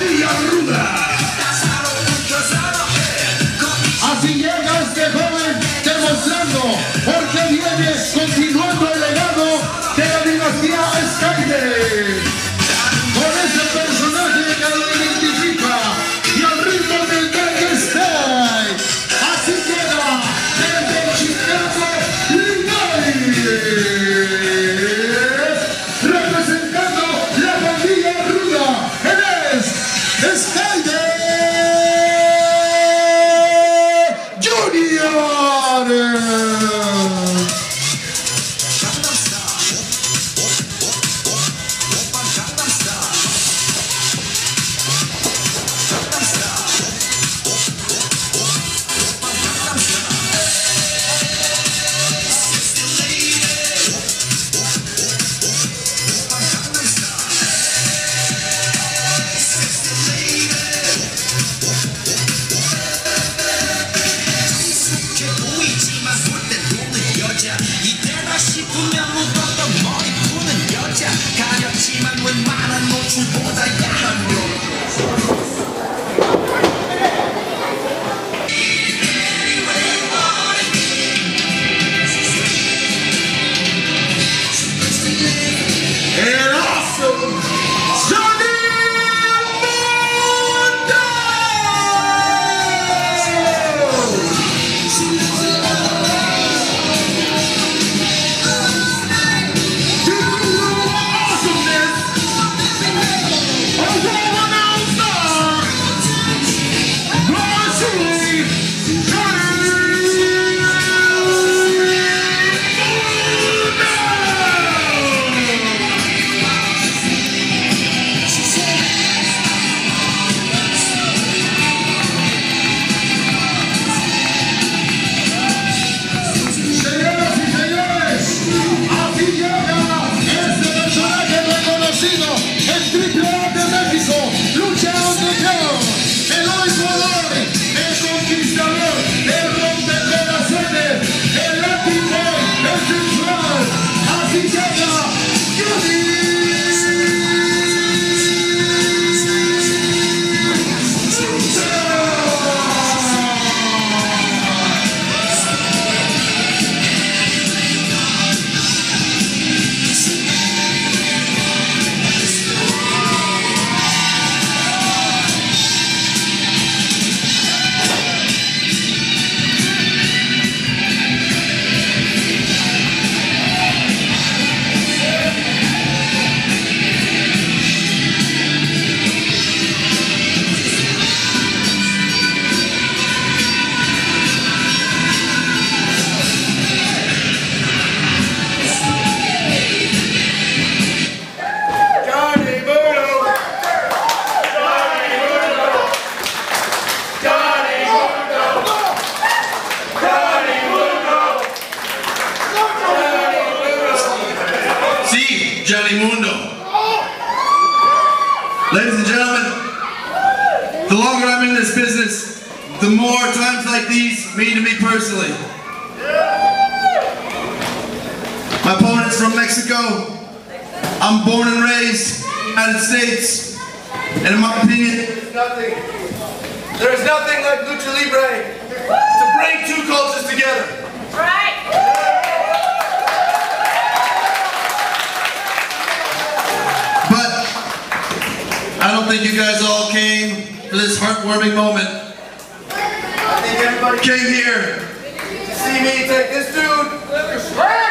Yeah. like these mean to me personally. My opponent's from Mexico. I'm born and raised in the United States. And in my opinion, there's nothing. Like Lucha Libre to bring two cultures together. Right. But I don't think you guys all came for this heartwarming moment everybody came here to see me take this dude.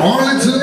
Arlington,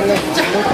잘했네.